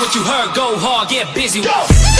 what you heard, go hard, get busy. Go.